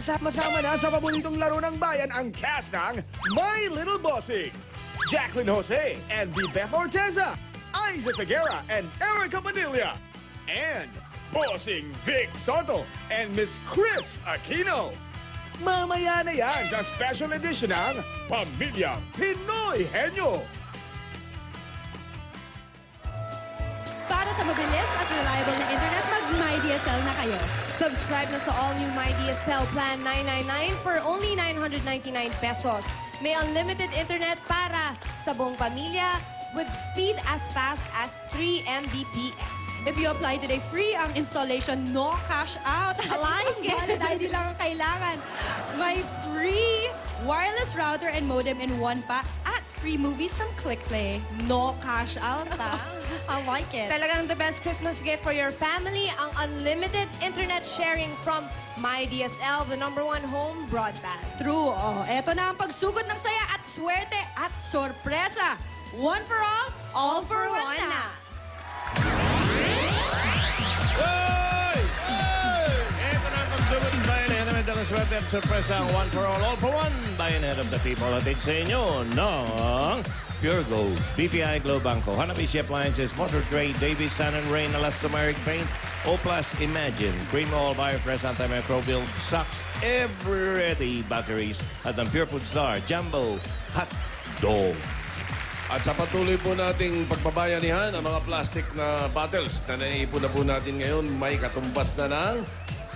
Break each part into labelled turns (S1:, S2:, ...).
S1: Kasama-sama na sa paboritong laro ng bayan ang cast ng My Little Bossing. Jacqueline Jose and Beth Orteza. Isa Figuera and Erica Padilla. And Bossing Vic Soto and Miss Chris Aquino. Mamaya na yan sa special edition ng Pamilyang Pinoy Henyo.
S2: Para sa mabilis at reliable na internet, mag-MyDSL na kayo.
S3: Subscribe na sa all-new MyDSL Plan 999 for only 999 pesos. May unlimited internet para sa buong pamilya with speed as fast as 3 Mbps.
S2: If you apply today, free ang installation, no cash out.
S3: Align.
S2: Valid ID lang ang kailangan. May free wireless router and modem in one pa at free movies from ClickPlay.
S3: No cash out?
S2: I like it.
S3: Talagang the best Christmas gift for your family, ang unlimited internet sharing from MyDSL, the number one home broadband.
S2: True. Oh, eto na ang pagsugod ng saya at swerte at sorpresa. One for all, all for one na.
S4: Hoy! Swerte at sorpresa one for all, all for one. Bayan of the people atid sa inyo ng Pure Gold, BPI Glow Banco, Hanabishi Appliances, Motor Trade, Davies Sun and Rain, Elastomeric Paint, O-Plus Imagine, Primo All Biofresh Antimicrobial, Socks, Every Ready Batteries, at ang Pure Food Star, Jumbo, Hot Dog.
S5: At sa patuloy po nating pagbabayanihan, ang mga plastic na bottles na naiipon na po natin ngayon, may katumbas na ng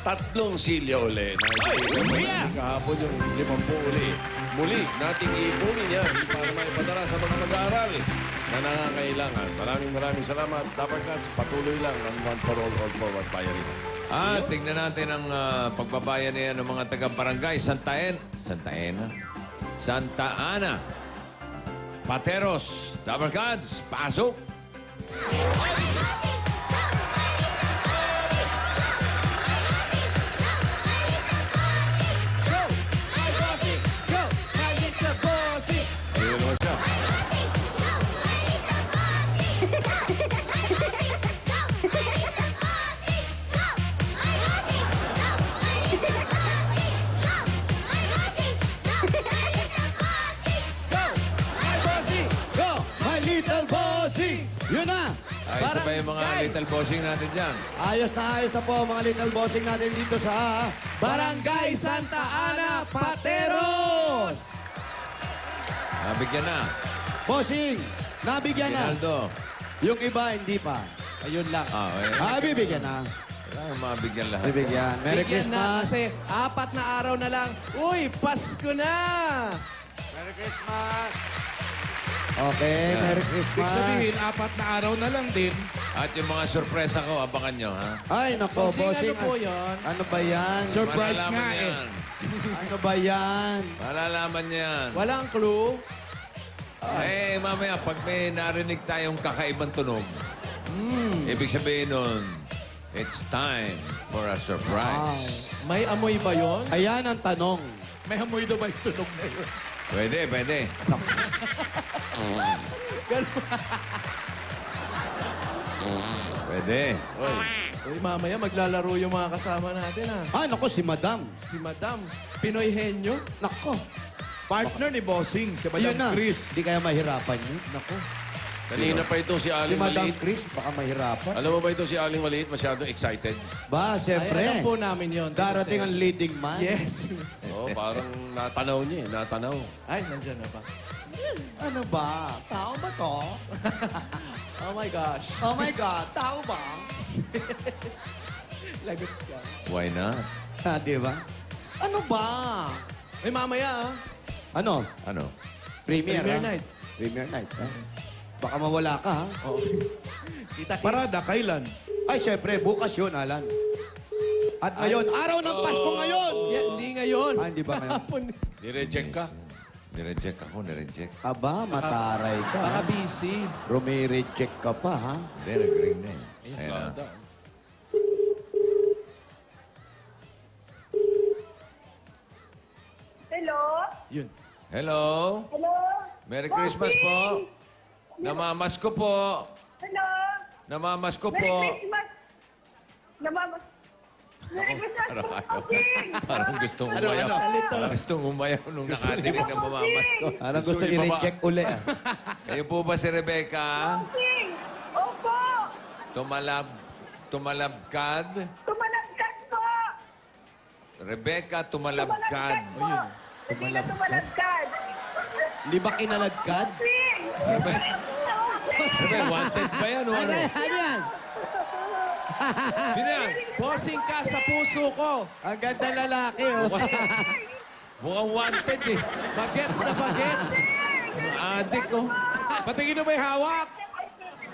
S5: tatlong silya uli.
S4: yeah!
S5: Kahapon yung limampu uli. Muli, nating iipunin yan para maipadala sa mga mag-aaral na nangangailangan. Maraming maraming salamat. Dapat Cats, patuloy lang ang one for all, all for one bayarin.
S6: Ah, tingnan natin ang ah, pagbabayan niya ng mga taga-barangay. Santa En... Santa Ena? Santa Ana. Pateros. Dabarkads. Pasok.
S5: Ayun
S7: Yun na!
S6: Ayos na ba yung mga little bossing natin dyan?
S7: Ayos na ayos na po mga little bossing natin dito sa Barangay Santa Ana, Pateros!
S6: Nabigyan na.
S7: Bossing, nabigyan na.
S6: Ginaldo.
S7: Yung iba, hindi pa.
S8: Ayun lang.
S6: Ah, eh.
S7: Ah, bibigyan na.
S6: Kailangan mabigyan lahat.
S7: Bibigyan. Merry
S8: Bigyan na
S7: Christmas.
S8: kasi apat na araw na lang. Uy, Pasko na!
S7: Merry Christmas. Okay,
S6: Yeah.
S7: Merry
S9: Ibig
S7: Christmas.
S9: sabihin, apat na araw na lang din.
S6: At yung mga sorpresa ko, abangan nyo, ha?
S7: Ay, nako,
S8: Bossing,
S7: bossing.
S8: ano po yun?
S7: Ano ba yan?
S9: Surprise
S6: Malalaman
S9: nga eh.
S6: yan.
S7: Ano ba yan?
S6: Malalaman niya yan.
S8: Walang clue.
S6: Eh, mamaya, pag may narinig tayong kakaibang tunog, ibig sabihin nun, it's time for a surprise.
S8: May amoy ba yon?
S7: Ayan ang tanong.
S9: May amoy daw ba yung tunog na yun?
S6: Pwede, pwede. Pwede.
S8: Uy, mamaya maglalaro yung mga kasama natin ah.
S7: Ah, nako, si Madam.
S8: Si Madam, Pinoy Henyo.
S7: Nako.
S9: Partner ni Bossing, si
S7: Yun na.
S9: Madam Chris.
S7: Hindi kaya mahirapan yun.
S8: Nako.
S5: Kanina pa ito si
S7: Si
S5: Aling
S7: Madam
S5: Maliit.
S7: Chris, baka mahirapan.
S5: Alam mo ba ito si Aling Maliit? Masyadong excited.
S7: Ba,
S8: Ay,
S7: siyempre.
S8: alam po namin yun.
S7: Darating ang leading man.
S8: Yes.
S5: Oo, parang natanaw niya eh. Natanaw.
S8: Ay, nandyan na ba?
S7: Ano ba? Tao ba to?
S8: Oh my gosh.
S7: Oh my God, tao ba?
S8: Lagot ka.
S6: Why not?
S7: Ah, di ba? Ano ba?
S8: Uy, mamaya ah.
S7: Ano?
S6: Ano?
S7: Premier,
S8: Premier
S7: ha?
S8: night.
S7: Premier night, ha? Baka mawala ka, ha?
S8: Oh. Kita kiss.
S9: Parada, kailan?
S7: Ay, syempre, bukas yun, Alan. At ngayon, araw ng Pasko ngayon!
S8: Yeah, hindi ngayon.
S7: Ah, hindi ba ngayon?
S5: Nireject ka.
S6: Nireject ako, nireject.
S7: Aba, mataray ka.
S8: Baka busy.
S7: Rumire-check ka pa, ha?
S6: Hindi, nag-ring na eh. Ayun na.
S10: Hello?
S8: Yun.
S6: Hello?
S10: Hello?
S6: Merry Christmas po. Namamas ko po.
S10: Hello?
S6: Namamas ko
S10: Merry
S6: po.
S10: Christmas! Namamas...
S6: Parang ayaw. Parang gustong
S9: Ano,
S6: umayaw.
S9: ano?
S6: Parang gustong umayaw nung nakadinig ng mamamas ko.
S7: Parang gusto
S5: Gusto ibaba.
S7: i-recheck uli ah.
S6: Kayo po ba si Rebecca?
S10: Opo!
S6: Tumalab... Tumalabkad?
S10: Tumalagkat po!
S6: Rebecca, tumalabkad.
S10: po! Hindi na tumalagkat!
S7: Di ba kinaladkad?
S6: Sabi, wanted ba yan o
S7: Ano
S6: ano?
S7: yan?
S6: Sino yan?
S8: Bossing ka sa puso ko.
S7: Ang ganda lalaki oh.
S6: Mukhang wanted eh.
S8: Bagets na bagets.
S6: Adik oh.
S9: Patingin mo may hawak.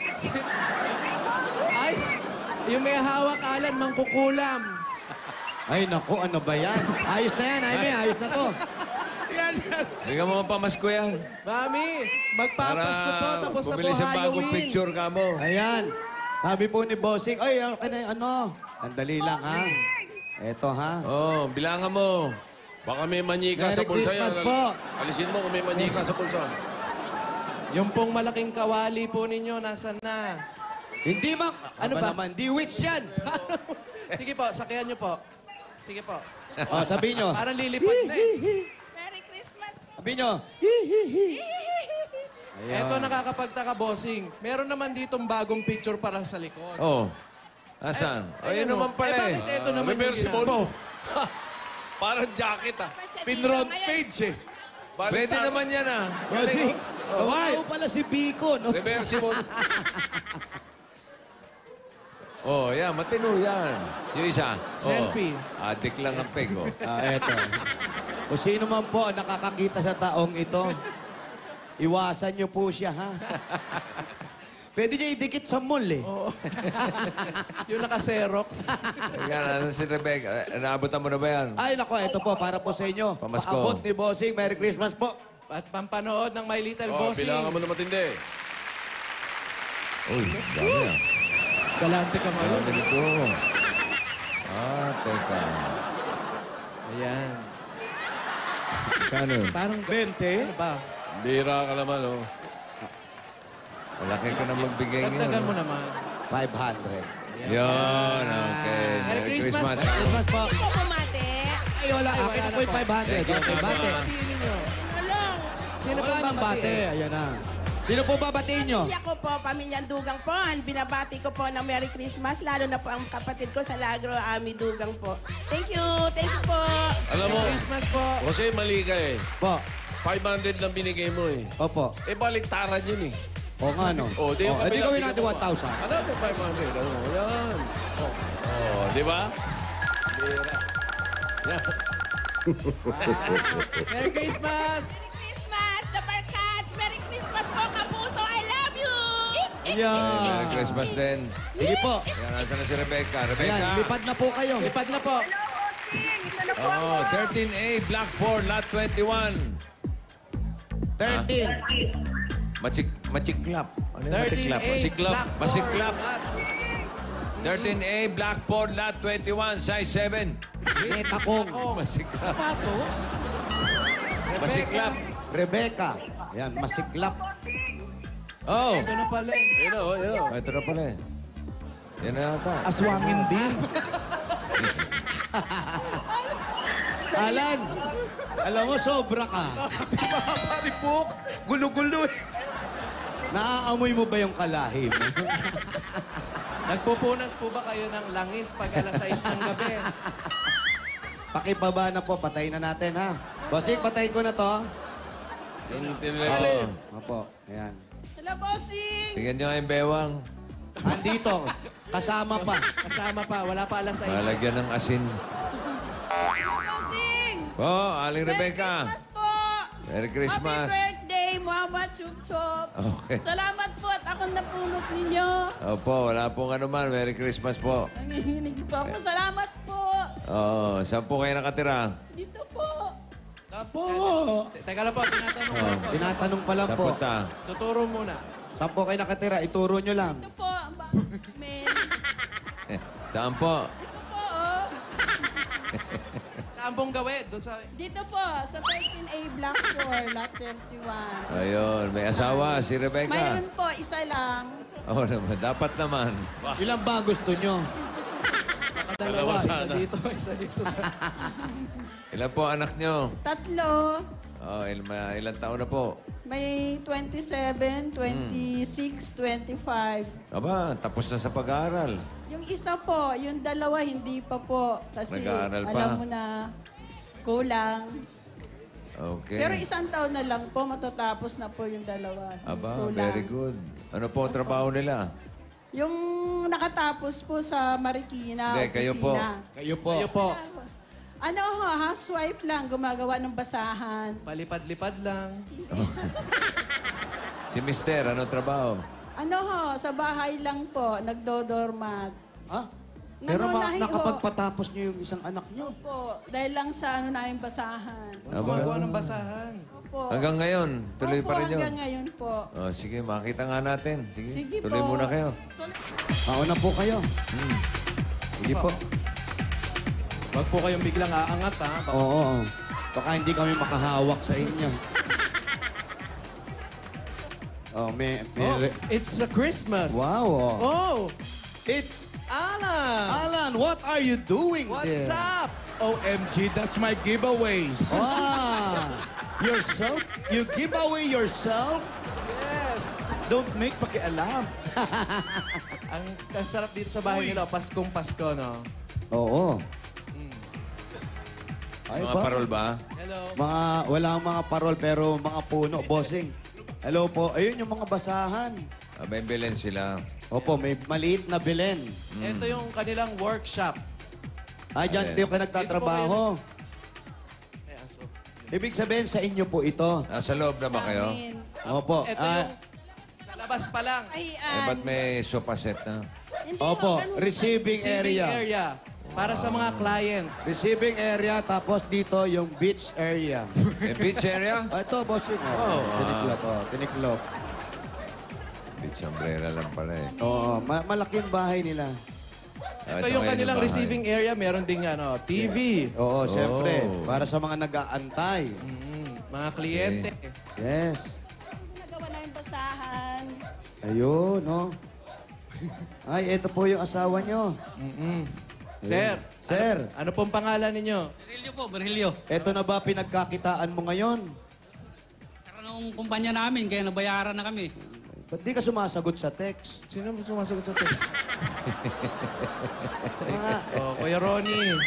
S8: Ay, yung may hawak alan, mangkukulam.
S7: Ay naku, ano ba yan? Ayos na yan, Jaime. Ayos na to.
S9: Yan, yan.
S6: Bigyan mo pamasko yan.
S8: Mami, magpapasko po, tapos na po
S6: bumili siyang bagong
S8: Halloween.
S6: picture ka mo.
S7: Ayan. Sabi po ni Bossing, ay, ano, ano? Andali lang, ha? Eto, ha?
S6: Oh, bilangan mo.
S5: Baka may manyika
S7: Merry
S5: sa bulsa
S7: Christmas
S5: yan.
S7: po.
S5: Alisin mo kung may manyika sa bulsa.
S8: Yung pong malaking kawali po ninyo, nasan na?
S7: Hindi ma...
S8: Ano ba?
S7: naman? Di witch yan.
S8: Sige po, sakyan niyo po. Sige po.
S7: oh, sabi nyo.
S8: Parang lilipad na eh.
S10: Merry Christmas!
S7: Sabi nyo. Hi, Ayun.
S8: Eto nakakapagtaka, bossing. Meron naman ditong bagong picture para sa likod.
S6: Oh. Asan? Oh, yun
S8: Ayun,
S6: naman
S8: oh.
S6: pala
S8: Eh,
S6: eh.
S8: bakit eto naman yung ginagawa?
S5: Parang jacket ah.
S9: Pinrod page eh.
S6: Pwede naman yan ah.
S7: Bossing.
S6: Oh,
S7: Kawawa po pala si Biko, no?
S5: Reverse mo.
S6: Oh, yan. Matino yan. Yung isa. oh.
S8: Selfie.
S6: Adik lang ang peg oh.
S7: Ah, eto. Kung sino man po ang nakakakita sa taong ito, iwasan niyo po siya, ha? Pwede niya idikit sa mall, eh.
S8: Yung naka-Xerox.
S6: Yan, ano si Rebecca? Eh, Naabutan mo na ba yan?
S7: Ay, nako, ito po, para po sa inyo.
S6: Pamasko.
S7: Paabot ni Bossing. Merry Christmas po.
S8: At pampanood ng My Little
S5: Oh,
S8: Bossing.
S5: bilangan mo na matindi.
S6: Uy, dami ah.
S8: Galante ka mo.
S6: Dami nito. Ah, teka.
S8: Ayan.
S6: Kano?
S8: Parang...
S9: 20.
S8: Ano ba?
S5: Bira ka naman, oh.
S6: Malaki ka na magbigay ngayon.
S8: Dagdagan mo
S6: oh.
S8: naman.
S7: 500.
S6: Yan, okay.
S8: Merry Christmas.
S7: Merry Christmas po.
S10: Po bumate!
S7: Ay, wala.
S8: Ay,
S7: Akin
S8: wala
S7: po yung
S8: na po.
S7: 500.
S6: Thank you,
S7: Okay,
S6: you.
S7: bate.
S10: Ano?
S8: Sino po
S7: Wala nang bate.
S8: babati?
S7: Ayan na. Sino po babatiin nyo?
S10: Pamilya ko po, pamilyang Dugang po. Binabati ko po ng Merry Christmas, lalo na po ang kapatid ko sa Lagro, Ami Dugang po. Thank you! Thank you po!
S5: Alam mo,
S8: Merry Christmas po.
S5: Jose, mali ka eh.
S7: Po.
S5: 500 lang binigay mo eh.
S7: Opo.
S5: Eh, baliktaran yun eh.
S7: O nga, no?
S5: Oh, di yung
S7: oh, edi gawin natin
S5: mo pa.
S7: 1,000.
S5: Ano po 500? Ano? Yan. Oh, oh di ba? Bira. Yan.
S8: Merry Christmas!
S10: Merry Christmas, the Barcats! Merry Christmas po, Kapuso! I love you!
S7: Ayan.
S6: Merry Christmas din.
S7: Sige po.
S6: Yan, nasa na si Rebecca?
S7: Ayan,
S6: Rebecca?
S7: lipad na po kayo.
S8: Lipad na po.
S6: Oh, 13A, Black 4, Lot 21.
S7: 13.
S6: Machik, machiklap. Ano yung
S8: 13A,
S6: machiklap? Masiklap. Masiklap.
S8: Ball.
S6: 13A, Black 4, Lot 21, size 7.
S7: Neta kong.
S6: Masiklap.
S8: Sapatos.
S6: Masiklap.
S7: Rebecca. Ayan, masiklap.
S6: Oh,
S8: Ito na pala eh.
S5: Ayun o, ayun o.
S6: ito na pala eh. Yan na yata.
S9: Aswangin din.
S7: Alan, alam mo, sobra ka.
S9: Paripok. Gulo-gulo eh.
S7: Naaamoy mo ba yung kalahi mo?
S8: Nagpupunas po ba kayo ng langis pag alas 6 ng gabi?
S7: Pakipaba na po, patayin na natin, ha? Bossing, patayin ko na to.
S5: Tinilala.
S7: Opo, ayan.
S10: Hello, Bossing!
S6: Tingnan niyo nga yung bewang.
S7: Andito, kasama pa.
S8: Kasama pa, wala pa alas 6.
S6: Malagyan ng asin.
S10: Bossing!
S6: Oh, Aling
S10: Merry
S6: Rebecca.
S10: Christmas po!
S6: Merry Christmas.
S10: Happy birthday, Mama Chup Chup!
S6: Okay.
S10: Salamat po at ako napulot ninyo.
S6: Opo, wala pong ano man. Merry Christmas po.
S10: Nangihinig po ako. Salamat po!
S6: Oh, saan po kayo nakatira?
S10: Dito po!
S7: Apo!
S8: Te- Teka lang po, tinatanong ko lang po.
S7: Tinatanong pa lang
S6: Saan
S7: po.
S6: punta?
S8: Tuturo muna.
S7: Saan po kayo nakatira? Ituro nyo lang.
S10: Dito po! Ang ba- Men!
S6: Eh, saan po?
S10: Dito po, oh!
S8: Saan pong gawin? Doon sa...
S10: Dito po, sa 13A Block 4, Lot 31.
S6: Ayun, may asawa, si Rebecca.
S10: Mayroon po, isa lang.
S6: Oo naman, dapat naman.
S7: Ilan ba ang gusto nyo?
S8: Dalawa, isa
S4: sana.
S8: dito, isa dito sa...
S6: Ilan po anak nyo?
S11: Tatlo,
S6: Oh, il ilang taon na po?
S11: May 27, 26, 25.
S6: Aba, tapos na sa pag-aaral.
S11: Yung isa po, yung dalawa hindi pa po. Kasi
S6: Nag-aaral pa?
S11: alam mo na, kulang.
S6: Okay.
S11: Pero isang taon na lang po, matatapos na po yung dalawa. Yung
S6: Aba,
S11: kulang.
S6: very good. Ano po ang trabaho nila?
S11: Yung nakatapos po sa Marikina,
S6: Hindi, kayo po.
S11: opisina.
S7: Kayo po.
S8: Kayo po,
S11: Ano ho, housewife lang, gumagawa ng basahan.
S8: palipad-lipad lang.
S6: Si Mister, ano trabaho?
S11: Ano ho, sa bahay lang po, nagdodormat.
S7: Ha? Pero ma-
S11: ho.
S7: nakapagpatapos niyo yung isang anak niyo.
S11: Po, dahil lang sa ano namin basahan.
S8: Gumagawa ng basahan.
S11: Opo.
S6: hanggang ngayon, tuloy
S11: Opo,
S6: pa rin yun.
S11: hanggang ngayon po.
S6: Oh, sige, makita nga natin. Sige,
S11: Sige
S6: tuloy
S11: po.
S6: muna kayo.
S11: Tuloy-
S7: Mauna po kayo. Sige po.
S8: Huwag po kayong biglang aangat, ha? Baka
S7: Oo. Baka hindi kami makahawak sa inyo. Oh, may... may
S8: Oh,
S7: re-
S8: it's a Christmas.
S7: wow. Oh.
S8: Oh,
S7: It's...
S8: Alan!
S7: Alan, what are you doing
S8: What's
S7: there?
S8: up?
S9: OMG, that's my giveaways.
S7: Ah, yourself? You give away yourself?
S9: Yes. Don't make pakialam.
S8: Ang, ang sarap dito sa bahay nila, Paskong Pasko, no?
S7: Oo. Ay,
S6: Mga
S7: ba?
S6: parol ba?
S8: Hello.
S7: Mga, wala mga parol pero mga puno. Bossing. Hello po. Ayun yung mga basahan.
S6: Ah, may bilen sila.
S7: Opo, may maliit na bilen.
S8: Ito yung kanilang workshop.
S7: Ah, dyan
S6: Ayan.
S7: tayo kayo nagtatrabaho.
S8: Ayan, so,
S7: Ibig sabihin sa inyo po ito.
S6: Nasa loob na ba kayo?
S11: Amin.
S7: Opo.
S8: ito
S7: ah,
S8: yung sa labas pa lang.
S11: Ay,
S6: Eh, ba't may sofa set na?
S11: Hindi
S7: opo,
S11: ganun.
S7: receiving
S8: Receiving
S7: area.
S8: area. Para sa mga clients.
S7: Receiving area, tapos dito yung beach area.
S6: Eh, beach area?
S7: Ah, ito, bossing. Oh,
S6: Oh,
S7: tiniklop, oh, tiniklop.
S6: Beach umbrella lang pala eh.
S7: Oo, ma- malaking bahay nila.
S6: Ah,
S8: Ito yung
S6: ngayon
S8: kanilang
S6: bahay.
S8: receiving area. Meron ding ano, TV.
S7: Oo, siyempre.
S6: Oh.
S7: Para sa mga nag-aantay.
S8: Mm, mga kliyente.
S7: Yes.
S11: Nagawa namin basahan.
S7: Ayun, no? Ay, ito po yung asawa nyo.
S8: Mm-mm. Sir,
S7: Sir,
S8: ano pong pangalan ninyo?
S12: Berilio po, Berilio.
S7: ito na ba pinagkakitaan mo ngayon?
S12: Saka nung kumpanya namin, kaya nabayaran na kami.
S7: Ba't di ka sumasagot sa text?
S8: Sino mo sumasagot sa text?
S7: Mga,
S8: oh, Kuya Ronnie.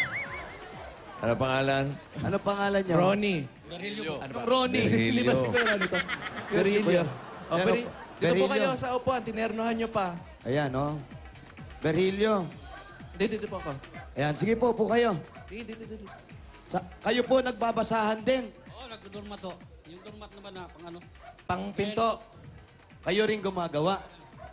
S6: Ano pangalan?
S7: ano pangalan niya?
S8: Ronnie.
S12: Berilio po.
S8: Ano ba?
S7: Ronnie.
S8: Hindi ba si Kuya Ronnie to? Berilio. Oh,
S7: Pero,
S8: Beri- Dito po
S7: Berilio.
S8: kayo sa upuan. Tinernohan nyo pa.
S7: Ayan, no? Berhilio.
S8: Dito, dito po ako.
S7: Ayan, sige po, po kayo.
S8: Dito, dito, dito.
S7: Sa, kayo po nagbabasahan din.
S12: Oo, nagdodormat to. Yung dormat naman na, pang ano.
S8: Pang pinto.
S7: Kayo rin gumagawa.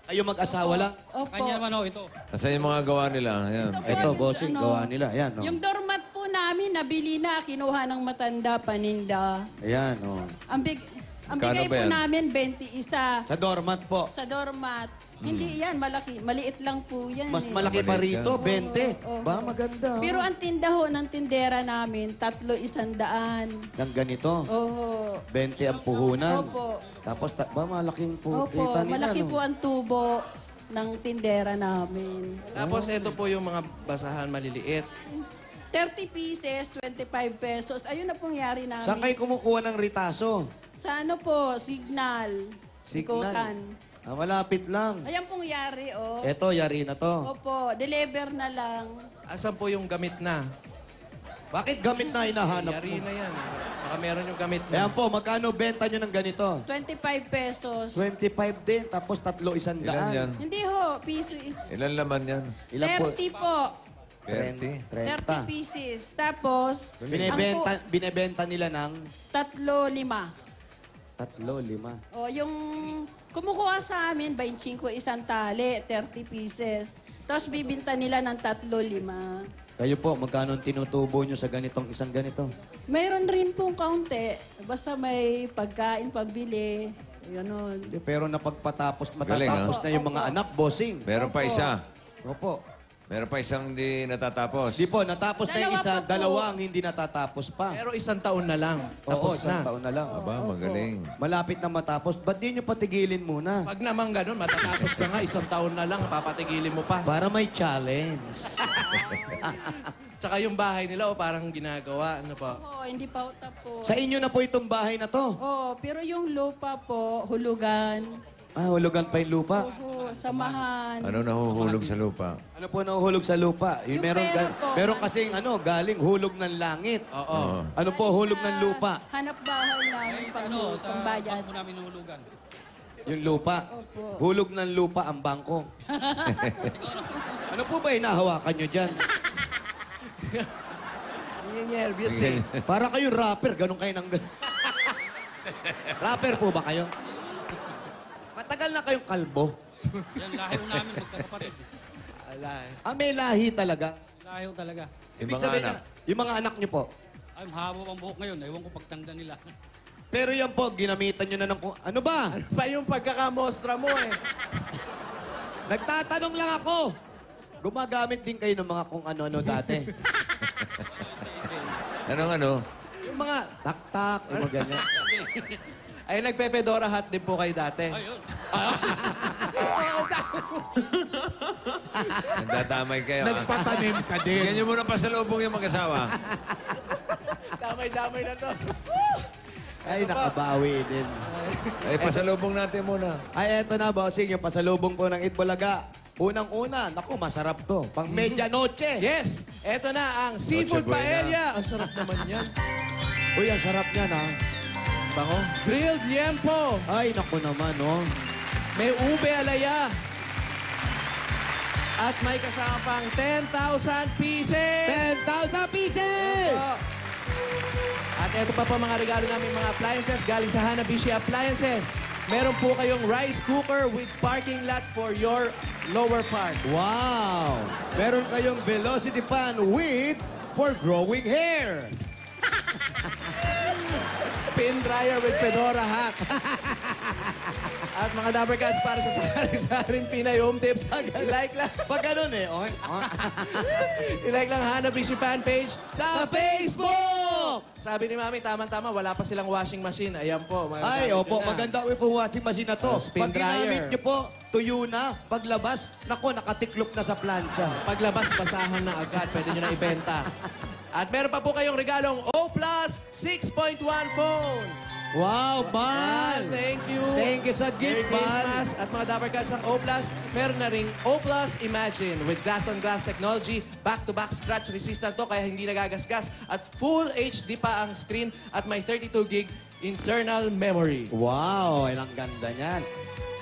S7: Kayo mag-asawa lang.
S11: Opo.
S12: Kanya naman ho, ito.
S6: Kasi yung mga gawa nila. Ayan.
S7: Ito, bossing,
S11: Ano?
S7: gawa nila. Ayan, no?
S11: Yung doormat po namin, nabili na, kinuha ng matanda, paninda.
S7: Ayan, no?
S11: Ang, big, ang
S6: Magkano
S11: bigay
S6: ba
S11: po
S6: yan?
S11: namin, 21
S7: Sa doormat po.
S11: sa doormat. Hindi yan, malaki. Maliit lang po yan.
S7: Mas
S11: eh.
S7: malaki pa rito,
S6: yan.
S7: 20.
S11: Oo.
S7: Ba, maganda.
S11: Pero ang tinda ho ng tindera namin, tatlo isandaan.
S7: Ng ganito.
S11: Oho.
S7: 20 ang puhunan.
S11: Opo.
S7: Tapos, ta- ba, malaking po
S11: Opo,
S7: kita nila,
S11: malaki
S7: no?
S11: po ang tubo ng tindera namin.
S8: Tapos ito po yung mga basahan maliliit.
S11: 30 pieces, 25 pesos. Ayun na pong yari namin.
S7: Saan kayo kumukuha ng ritaso?
S11: Sa ano po, signal. Ikutan.
S7: Ah, malapit lang.
S11: Ayan pong yari, oh.
S7: Eto, yari na to.
S11: Opo, deliver na lang.
S8: Asan po yung gamit na?
S7: Bakit gamit na hinahanap
S8: Yari
S7: mo?
S8: na yan. Baka meron yung gamit na.
S7: Ayan po, magkano benta nyo ng ganito?
S11: 25 pesos.
S7: 25 din, tapos tatlo isang
S6: Ilan
S7: daan.
S6: yan?
S11: Hindi ho, piso is
S6: Ilan laman yan?
S7: Ilan po?
S11: 30 po.
S6: 30.
S11: 30 pieces. Tapos,
S7: Binebenta,
S11: ang po,
S7: binebenta nila ng
S11: tatlo, lima.
S7: tatlo, lima.
S11: O, yung kumukuha sa amin, 25 isang tali, 30 pieces. Tapos bibinta nila ng tatlo, lima.
S7: Kayo po, magkano ang tinutubo nyo sa ganitong isang ganito?
S11: Mayroon rin pong kaunti. Basta may pagkain, pambili. Ganun.
S7: Pero napagpatapos,
S6: Galing,
S7: matatapos
S11: ah.
S7: na yung mga anak, bossing.
S6: Meron pa isa.
S7: Opo.
S6: Meron pa isang hindi natatapos.
S7: Di po, natapos na yung
S11: Dalawa
S7: isa,
S11: pa po.
S7: dalawang hindi natatapos pa.
S8: Pero isang taon na lang.
S7: Oo,
S8: Tapos
S7: isang
S8: na.
S7: taon na lang.
S6: Aba, magaling.
S7: Malapit na matapos. Ba't di nyo patigilin muna?
S8: Pag naman ganun, matatapos na nga, isang taon na lang, papatigilin mo pa.
S7: Para may challenge.
S8: Tsaka yung bahay nila, o parang ginagawa, ano pa?
S11: Oo, hindi pa tapos.
S7: Sa inyo na po itong bahay na to.
S11: Oo, pero yung lupa po, hulugan.
S7: Ah, hulugan pa yung lupa.
S11: Oo, samahan.
S6: Ano nahuhulog sa lupa?
S7: Ano po nahuhulog sa lupa? Yung
S11: Yung
S7: meron,
S11: pera
S7: ga-
S11: po.
S7: meron kasing ano, galing hulog ng langit.
S8: Oo.
S7: Ano po, hulog ng lupa?
S11: Hanap bahay namin
S12: Ay, sa
S11: pang,
S12: ano, sa
S11: pambayad.
S12: namin nahulugan.
S7: Yung lupa.
S11: Opo.
S7: Hulog ng lupa ang bangko. ano po ba hinahawakan nyo dyan?
S8: Hindi nervous eh.
S7: Para kayo rapper, ganun kayo ng... rapper po ba kayo? Matagal na kayong kalbo.
S12: Yan, lahi namin, magkakapatid.
S8: Ala eh.
S7: Ah, may lahi talaga.
S12: Lahi talaga.
S6: Yung
S7: Ibig
S6: mga
S7: sabihin
S6: anak.
S7: niya, yung mga anak nyo po.
S12: Ay, mahaba ang buhok ngayon. Ewan ko pagtanda nila.
S7: Pero yan po, ginamitan nyo na ng... kung- Ano ba?
S8: Ano pa yung pagkakamostra mo eh?
S7: Nagtatanong lang ako. Gumagamit din kayo ng mga kung ano-ano dati.
S6: Anong ano?
S7: yung mga tak-tak, yung mga ganyan.
S8: Ay, nagpe-Fedora hat din po kayo dati.
S12: Ayun.
S6: Nagdadamay kayo. ah.
S9: Nagpatanim ka din.
S6: Bigyan niyo muna pasalubong yung mag-asawa.
S8: Damay-damay na to.
S7: Ay, nakabawi din.
S6: Ay, pasalubong natin muna.
S7: Ay, eto na, bossing, yung pasalubong po ng Itbulaga. Unang-una, naku, masarap to. Pang medianoche.
S8: Yes! Eto na ang seafood
S6: Noche buena.
S8: paella. Ang sarap naman yan.
S7: Uy, ang sarap niyan, ha?
S8: Bango. Grilled yempo.
S7: Ay, naku naman, oh.
S8: May ube alaya. At may kasama pang 10,000 pieces.
S7: 10,000 pieces!
S8: At ito pa po mga regalo namin mga appliances galing sa Hanabishi Appliances. Meron po kayong rice cooker with parking lot for your lower part.
S7: Wow! Meron kayong velocity fan with for growing hair.
S8: Spin dryer with Fedora hat. At mga Dabber Cats para sa sari-saring Pinay Home Tips. I-like lang.
S7: Pag ganun eh, okay?
S8: I-like lang Hanabishi fan page
S7: Sa Facebook!
S8: Sabi ni Mami, tama-tama, wala pa silang washing machine. Ayan po.
S7: Ay, opo, maganda po yung washing machine na to.
S8: Oh, spin
S7: Pag ginamit
S8: dryer.
S7: nyo po, tuyo na. Paglabas, nako, nakatiklop na sa plancha.
S8: Paglabas, basahan na agad. Pwede nyo na ibenta. At meron pa po kayong regalong O Plus 6.1 phone.
S7: Wow,
S8: Yan,
S7: Bal!
S8: thank you.
S7: Thank you sa
S8: Merry
S7: gift, Bal.
S8: Christmas. At mga Dabber Cats ang O Plus, meron na ring O Plus Imagine with glass-on-glass technology. Back-to-back scratch resistant to kaya hindi nagagasgas. At full HD pa ang screen at may 32 gig internal memory.
S7: Wow, ay ang ganda niyan.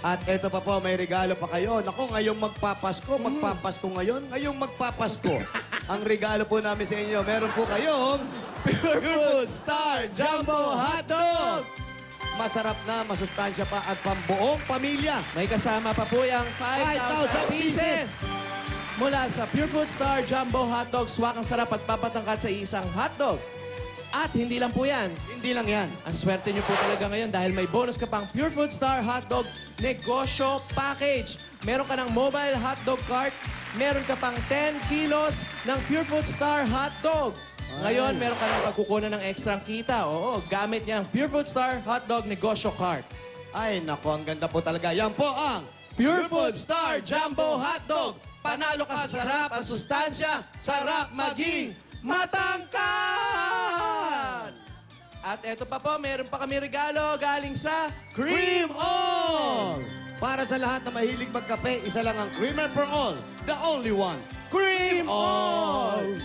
S7: At ito pa po, may regalo pa kayo. Naku, ngayong magpapasko, magpapasko ngayon, ngayong magpapasko. ang regalo po namin sa inyo, meron po kayong Pure Star Jumbo Hotdog! Masarap na, masustansya pa at pambuong pamilya.
S8: May kasama pa po yung
S7: 5,000
S8: 5,000 pieces. Mula sa Pure Food Star Jumbo Hotdog, swak ang sarap at papatangkat sa isang hotdog. At hindi lang po yan.
S7: Hindi lang yan.
S8: Ang swerte niyo po talaga ngayon dahil may bonus ka pang Pure Food Star Hotdog Negosyo Package. Meron ka ng mobile hotdog cart. Meron ka pang 10 kilos ng Pure Food Star Hotdog. Ngayon, meron ka ng pagkukunan ng extra kita. Oo, gamit niya ang Pure Food Star Hotdog Negosyo Cart.
S7: Ay, naku, ang ganda po talaga. Yan po ang
S8: Pure Food Star Jumbo Hotdog. Panalo ka sa sarap at sustansya. Sarap maging matangkad! At eto pa po, meron pa kami regalo galing sa Cream On!
S7: Para sa lahat na mahilig magkape, isa lang ang Creamer for All. The only one.
S8: Cream On!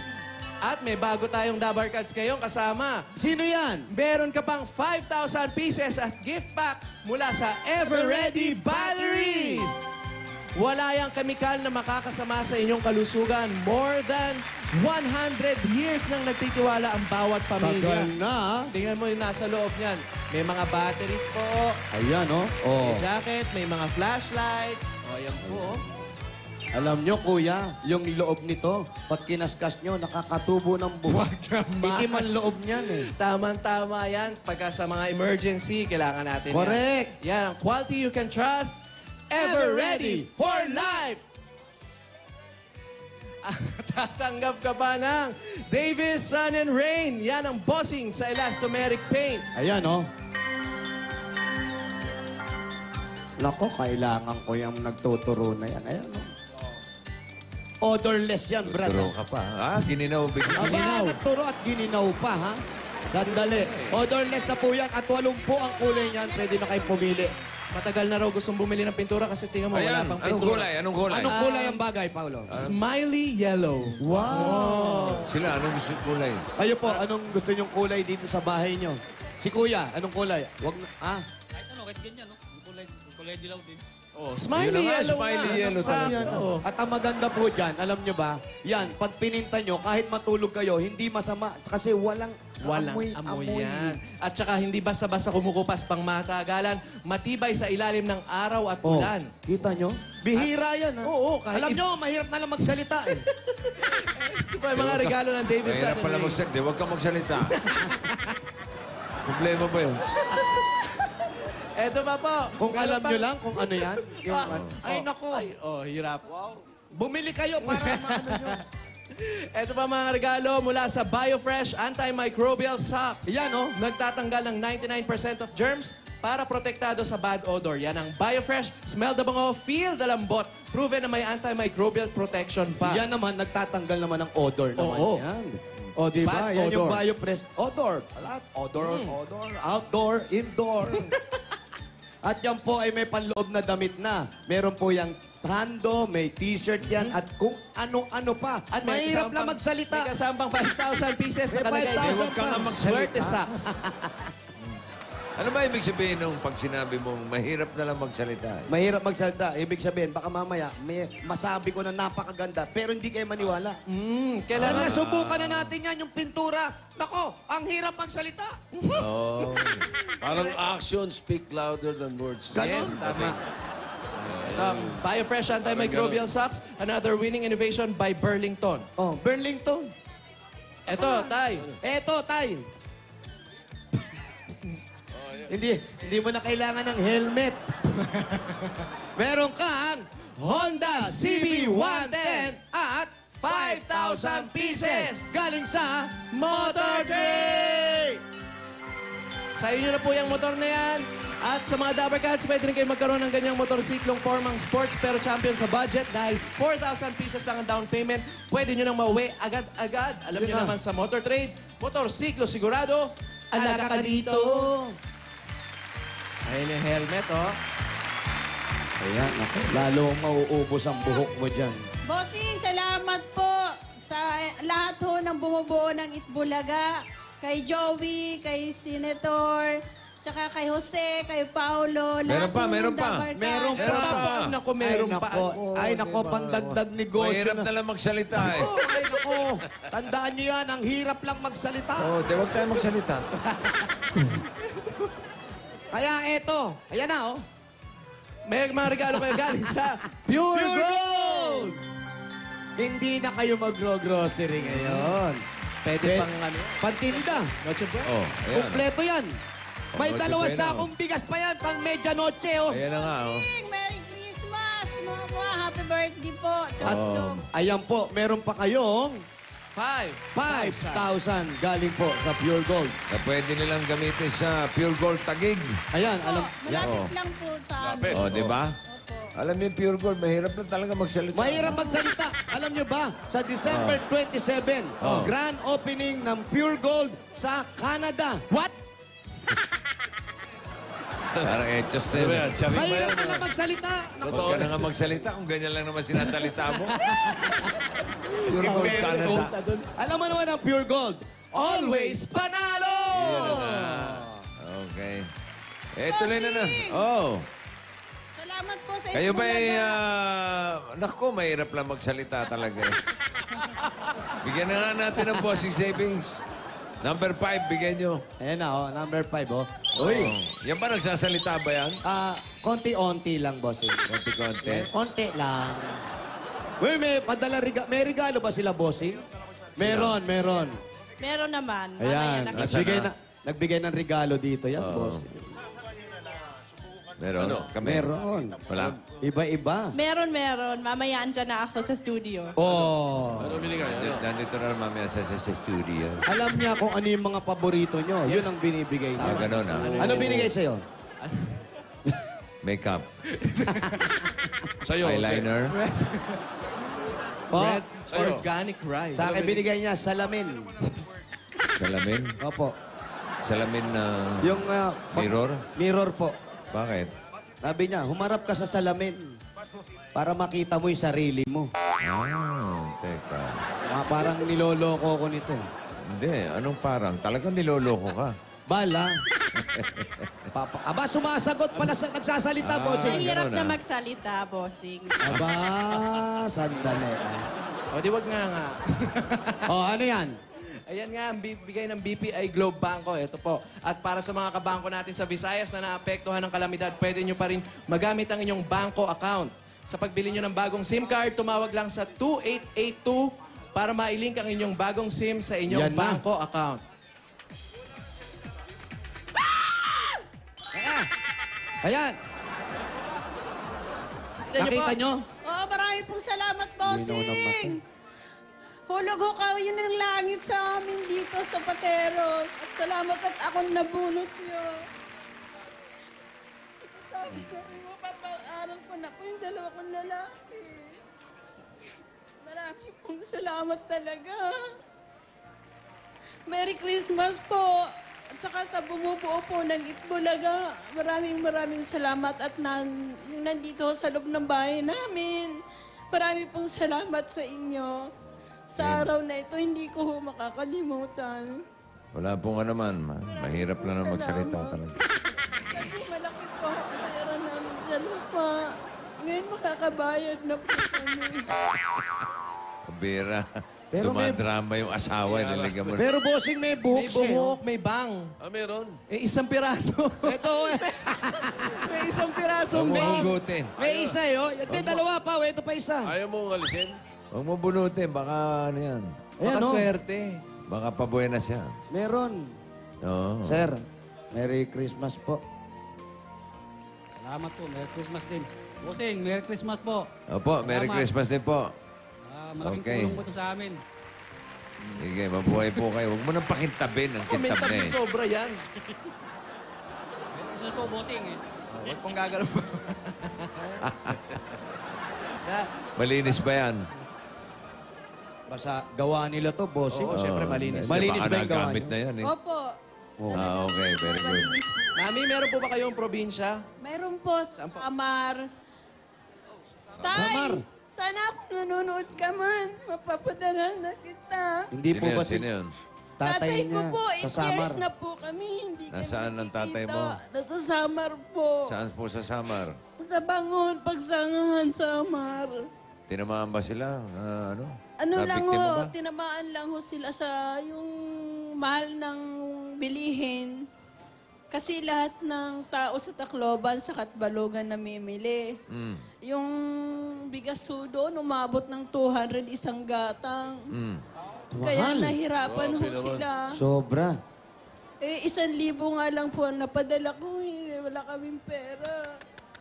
S8: At may bago tayong Dabar Cards kayong kasama.
S7: Sino yan?
S8: Meron ka pang 5,000 pieces at gift pack mula sa Ever Ready Batteries. Wala yung kemikal na makakasama sa inyong kalusugan. More than 100 years nang nagtitiwala ang bawat pamilya.
S7: Tagal na.
S8: Tingnan mo yung nasa loob niyan. May mga batteries po,
S7: Ayan, oh. oh.
S8: may jacket, may mga flashlights. O, yan po. oh.
S7: Alam nyo, kuya, yung loob nito, pag kinaskas nyo, nakakatubo ng buwag. Itim ang loob niyan eh.
S8: Tamang-tama yan. Pagka sa mga emergency, kailangan natin
S7: Correct.
S8: yan. Yan, ang quality you can trust. Ever ready for life! Tatanggap ka pa ng Davis Sun and Rain. Yan ang bossing sa elastomeric paint.
S7: Ayan, oh. Nako, kailangan ko yung nagtuturo na yan. Ayan, oh. Odorless yan, brad.
S6: Turo ka pa. Ah, gininaw bigla.
S7: Aba, nagturo at gininaw pa, ha? Sandali. Odorless na po yan at walong po ang kulay niyan. Pwede na kayong pumili.
S8: Matagal na raw gustong bumili ng pintura kasi tingnan mo,
S6: Ayan,
S8: wala pang
S6: anong
S8: pintura.
S6: kulay? Anong kulay?
S7: Anong kulay ang bagay, Paolo?
S8: Smiley yellow.
S7: Wow!
S6: Sila, anong gusto kulay?
S7: Kayo po, anong gusto nyong kulay dito sa bahay nyo? Si Kuya, anong kulay? Wag na, ah?
S12: Kahit ano, kahit ganyan, no? Kulay, kulay dilaw din.
S8: Oh,
S6: Yun
S8: smiley
S6: na nga,
S8: yellow
S6: smiley
S8: na.
S6: yellow
S8: Sakto.
S6: talaga.
S7: Yan, oh. At ang maganda po dyan, alam nyo ba, yan, pag pininta nyo, kahit matulog kayo, hindi masama. Kasi walang,
S8: Walang
S7: amoy,
S8: amoy, yan. At saka hindi basta-basta kumukupas pang matagalan. Matibay sa ilalim ng araw at
S7: Oh,
S8: ulan.
S7: kita nyo? Bihira yan, ha?
S8: Oo, kahit
S7: Alam nyo, mahirap na lang magsalita, eh.
S8: Ito pa yung mga regalo ng Davis
S6: Mahirap pala
S8: Rain.
S6: magsalita. Huwag ka magsalita. Problema ba yun?
S8: Ito pa po.
S7: Kung
S8: Meron
S7: alam
S8: pa-
S7: nyo lang kung ano yan. Yung,
S8: Ah,
S7: ano. Ay, nako.
S8: Ay, oh, hirap.
S7: Bumili kayo para maano nyo.
S8: Ito pa mga regalo mula sa BioFresh Antimicrobial Socks.
S7: Yan, oh.
S8: Nagtatanggal ng 99% of germs para protektado sa bad odor. Yan ang BioFresh. Smell the bango, feel the lambot. Proven na may antimicrobial protection pa.
S7: Yan naman, nagtatanggal naman ng odor naman
S8: Oo.
S7: yan. O, di ba?
S8: Bad
S7: Yan yung
S8: odor.
S7: BioPress. Odor. Alat. Odor, odor. Outdoor, indoor. At yan po ay may panloob na damit na. Meron po yung tando, may t-shirt yan, at kung ano-ano pa. At
S8: may
S7: Mahirap
S8: kasamang-
S7: lang magsalita.
S8: May kasamang 5,000 pieces
S7: May
S8: nakalagay.
S7: 5,000
S6: Huwag ka nga
S7: pa.
S6: magsalita.
S8: Swerte socks.
S6: Ano ba ibig sabihin nung pag sinabi mong mahirap na lang magsalita? eh?
S7: Mahirap magsalita. Ibig sabihin, baka mamaya may masabi ko na napakaganda, pero hindi kayo maniwala.
S8: Mm,
S7: Kailangan na subukan na natin yan, yung pintura. Nako, ang hirap magsalita.
S6: Oh.
S5: Parang actions speak louder than words.
S7: Ganon.
S8: Yes, tama. Ang BioFresh Antimicrobial Socks, another winning innovation by Burlington.
S7: Oh, Burlington.
S8: Ito, Tay.
S7: Eto, tay. Hindi, hindi mo na kailangan ng helmet. Meron kang Honda CB110 at
S8: 5,000 pieces.
S7: galing sa
S8: Motor Trade! Sa inyo na po yung motor na yan. At sa mga Dabber Cats, pwede rin kayo magkaroon ng ganyang motorsiklong formang sports pero champion sa budget dahil 4,000 pieces lang ang down payment. Pwede nyo nang mauwi agad-agad. Alam
S7: Yun
S8: nyo
S7: na.
S8: naman sa Motor Trade, motorsiklo sigurado, alaga ka dito. Ayun yung helmet, oh.
S7: Ayan, ako. Lalo mauubos ang buhok mo dyan.
S11: Bossing, salamat po sa lahat ho ng bumubuo ng Itbulaga. Kay Joey, kay Senator, tsaka kay Jose, kay Paulo.
S6: Meron
S11: lahat
S6: pa,
S11: ho ng
S6: meron pa.
S11: Dabarkad.
S7: Meron
S8: Meron pa po. Naku, meron
S7: ay,
S8: pa.
S7: nako, ay, nako, pandagdag negosyo
S6: Mahirap
S7: na.
S6: na lang magsalita eh.
S7: Oh, ay, nako. Tandaan niyo yan, ang hirap lang magsalita.
S6: Oh, di wag tayo magsalita.
S7: Kaya eto, ayan na, oh.
S8: May mga regalo kayo galing sa Pure,
S7: Pure
S8: Gold!
S7: Gold! Hindi na kayo mag-grocery ngayon.
S8: Pwede
S7: Pwede-
S8: pang ano,
S7: Pantinda.
S8: Noche Buena.
S6: Oh, ayan.
S7: Kompleto yan. May
S6: Noche
S7: dalawang
S6: Buena,
S7: sakong bigas pa yan pang medianoche, oh.
S6: Ayan na nga, oh.
S11: Merry Christmas! Mga mga happy birthday po. Chok,
S7: At
S11: chok.
S7: ayan po, meron pa kayong. 5,000 galing po sa Pure Gold.
S6: Na pwede nilang gamitin sa Pure Gold Tagig.
S7: Ayan,
S11: Po,
S7: alam,
S11: malapit
S6: Oh.
S11: lang po sa amin.
S6: Oh, di ba?
S11: Opo.
S6: Alam niyo, Pure Gold, mahirap na talaga magsalita.
S7: mahirap magsalita. Alam nyo ba, sa December 27,
S6: Oh.
S7: grand opening ng Pure Gold sa Canada. What?
S6: Parang etchos na yun.
S7: na lang magsalita.
S6: Huwag ka na nga magsalita kung ganyan lang naman sinasalita mo. Pure Gold Canada.
S7: Alam mo naman ang Pure Gold.
S8: Always panalo!
S6: Okay. Eh, tuloy na na. Oh.
S11: Salamat po sa
S6: Kayo ba ay... Ah, naku, mahirap lang magsalita talaga. eh. Bigyan na nga natin ng bossing savings. Number five, bigyan nyo.
S7: Ayan na, oh, number 5, oh.
S6: Oh.
S7: Uy,
S6: Yan ba nagsasalita ba yan?
S7: ah, konti-onti lang, bossing.
S6: Konti-konti.
S7: Konti lang. Uy, may padala riga may regalo ba sila, bossing? Meron, meron.
S11: Meron naman.
S7: Ayan,
S6: Nasaan
S7: nagbigay
S6: na?
S7: na, nagbigay ng regalo dito yan, bossing.
S6: Meron?
S5: Ano?
S6: Kami?
S7: Meron.
S6: Wala?
S7: Iba-iba.
S10: Meron, meron. Mamaya andyan na ako sa studio.
S7: Oh.
S5: Ano binigay? Ano?
S6: Nandito na mamaya sa, sa, sa studio.
S7: Alam niya kung ano yung mga paborito nyo. Yun ang binibigay
S6: Ah,
S7: niya.
S6: ganun ah.
S7: Ano binigay sa'yo?
S6: Makeup.
S5: Sa'yo.
S6: Eyeliner.
S7: Po,
S8: Red
S5: Sa'yo.
S8: organic rice.
S7: sa akin binigay niya salamin.
S6: Salamin.
S7: Opo.
S6: Salamin na
S7: Yung ah, pag-
S6: mirror.
S7: mirror po.
S6: Bakit?
S7: Sabi niya, humarap ka sa salamin para makita mo yung sarili mo.
S6: Ah, teka.
S7: Ah, parang niloloko ko nito.
S6: Hindi, anong parang? Talagang niloloko ka.
S7: Bala. Papa, aba, sumasagot pala sa nagsasalita,
S6: Ah.
S7: bossing.
S10: Mahirap
S6: ganun,
S10: na
S6: ah.
S10: magsalita, bossing.
S7: Aba, sandali.
S8: O, di wag nga nga.
S7: oh, ano yan?
S8: Ayan nga, ang bibigay ng BPI Globe Banco. Ito po. At para sa mga kabangko natin sa Visayas na naapektuhan ng kalamidad, pwede nyo pa rin magamit ang inyong banko account. Sa pagbili nyo ng bagong SIM card, tumawag lang sa 2882 para mailink ang inyong bagong SIM sa inyong
S7: Yan na.
S8: banko account.
S7: Ayan.
S8: Tignan nyo po.
S7: Nakita nyo?
S11: Oo, marami pong salamat, bossing. Hulog ho kayo ng langit sa amin dito sa Pateros. At salamat at ako nabunot niyo. Sabi sa iyo, papaaral ko na po yung dalawa kong lalaki. Marami pong salamat talaga. Merry Christmas po. At saka sa bumubuo po ng Itbulaga, maraming maraming salamat at nan, nandito sa loob ng bahay namin. Marami pong salamat sa inyo. Sa araw na ito, hindi ko ho makakalimutan.
S6: Wala pong ano man. Ma- mahirap lang na magsalita talaga.
S11: Kasi malaki po ang pera namin sa lupa. Ngayon makakabayad na po kami.
S6: Bira.
S7: Pero may-
S6: Dumadrama yung asawa. Nilagyan mo.
S7: Pero bossing may buhok
S8: May
S7: siya. eh.
S8: buhok, may bang.
S5: Ah, meron.
S8: Eh, isang piraso.
S7: Ito, eh.
S8: may isang pirasong
S6: Huwag mo hugutin.
S7: may isa eh. Oh. Hindi, dalawa pa. oh. Ito pa isa.
S5: Ayaw mo alisin?
S6: Huwag mo bunutin. Baka ano yan.
S7: Ayan,
S8: Baka
S7: oh.
S8: swerte.
S6: Baka pabuenas yan.
S7: Meron.
S6: Oo.
S7: Sir, Merry Christmas po.
S12: Salamat po. Merry Christmas din. Bossing, Merry Christmas po.
S6: Opo, Merry
S12: Salamat.
S6: Christmas din po.
S12: Ah, malaking
S6: Okay.
S12: tulong po ito sa amin.
S6: Sige, mabuhay po kayo. Huwag mo nang pakintabin ang kintab na
S8: din
S6: eh.
S8: sobra yan.
S12: Merry Christmas po, bossing.
S8: Huwag pong gagalaw.
S6: Malinis ba yan?
S7: Basta gawa nila to, bossing.
S8: Oo, syempre malinis.
S7: Malinis ba yung gawa
S6: nagamit
S7: niyo?
S6: na yan eh.
S11: Opo.
S6: Ah, okay. Very good.
S8: Mami, meron po ba kayong probinsya?
S11: Meron po sa Amar.
S7: Samar.
S11: Tay, sana kung nanonood ka man, mapapadala na kita.
S7: Hindi
S6: Sino
S7: po
S6: yan?
S7: ba
S6: Sino yun?
S7: tatay
S11: ko
S7: niya
S11: po,
S7: sa
S11: 8
S7: Samar?
S11: years na po kami. Hindi
S6: Nasaan
S11: kami
S6: ang tatay
S11: nakikita.
S6: mo?
S11: Nasa Samar po.
S6: Saan po sa Samar?
S11: Sa Bangon, Pagsangahan, Samar.
S6: Tinamaan ba sila? Ah, ano?
S11: Ano lang
S6: Nabiktima
S11: ho,
S6: ba?
S11: tinamaan lang ho sila sa yung mahal ng bilihin. Kasi lahat ng tao sa Tacloban, sa Katbalogan namimili.
S6: Mm.
S11: Yung bigas ho doon, umabot ng 200 isang gatang.
S6: Mm.
S11: Kaya
S7: Mahal.
S11: nahirapan ho sila.
S7: Sobra.
S11: Eh, isang libo nga lang po ang napadala ko. Eh. Wala kaming pera.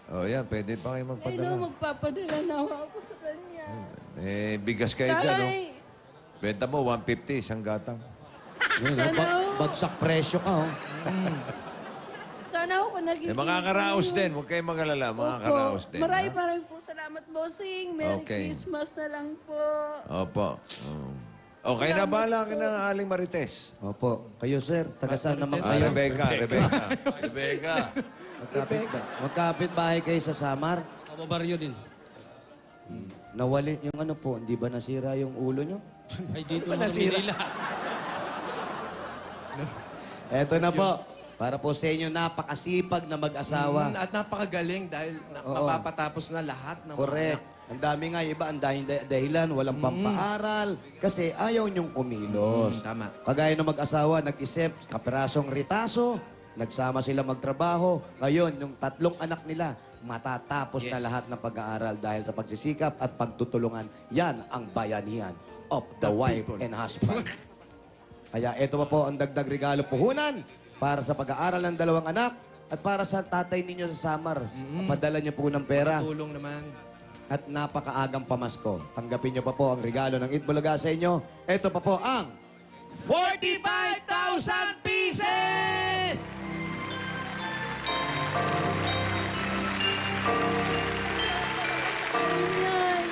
S6: Oh, yan. Pwede pa kayo
S11: Eh, no,
S6: magpadala.
S11: magpapadala na ako sa kanya.
S6: Eh, bigas kayo dyan, no?
S11: Tay,
S6: Benta mo, 150 isang gatang.
S7: Yun,
S11: Sana
S7: ba-
S11: ho.
S7: bagsak presyo ka, oh.
S11: sana ako nakikita.
S6: Eh, makakaraos din. Huwag kayong mag-alala. Makakaraos din.
S11: Marami
S6: ha?
S11: marami po salamat, bossing. Merry
S6: Okay.
S11: Christmas na lang po.
S6: Opo. Um, okay na bala ka na, Aling Marites.
S7: Opo. Kayo, sir. Taga saan naman
S6: Ah,
S7: kayo?
S6: Rebecca, Rebecca.
S5: Rebecca.
S7: Magkapit, magkapit bahay kayo sa Samar.
S12: Kababaryo din.
S7: Nawali yung ano po, hindi ba nasira yung ulo nyo?
S12: Ay, dito
S8: Ano ba
S12: sa
S8: nasira?
S12: Manila.
S7: Eto na po. Para po sa inyo, napakasipag na mag-asawa.
S8: Mm, at napakagaling dahil na,
S7: Oo.
S8: mapapatapos na lahat ng mga
S7: Correct. Ang dami nga iba, ang daming dah- dahilan, walang pampaaral. Kasi ayaw niyong kumilos.
S8: Mm, tama.
S7: Kagaya ng mag-asawa, nag-isip, kaperasong ritaso, nagsama sila magtrabaho. Ngayon, yung tatlong anak nila, matatapos na
S8: Yes.
S7: lahat ng pag-aaral dahil sa pagsisikap at pagtutulungan. Yan ang bayanihan of the, wife
S8: people.
S7: and husband. Kaya ito pa po ang dagdag regalo puhunan para sa pag-aaral ng dalawang anak At para sa tatay ninyo sa Samar, padala niyo po ng pera.
S8: Tulong naman.
S7: At napakaagang pamasko. Tanggapin niyo pa po ang regalo ng Itbulaga sa inyo. Ito pa po ang 45,000 pieces!
S11: Ganyan.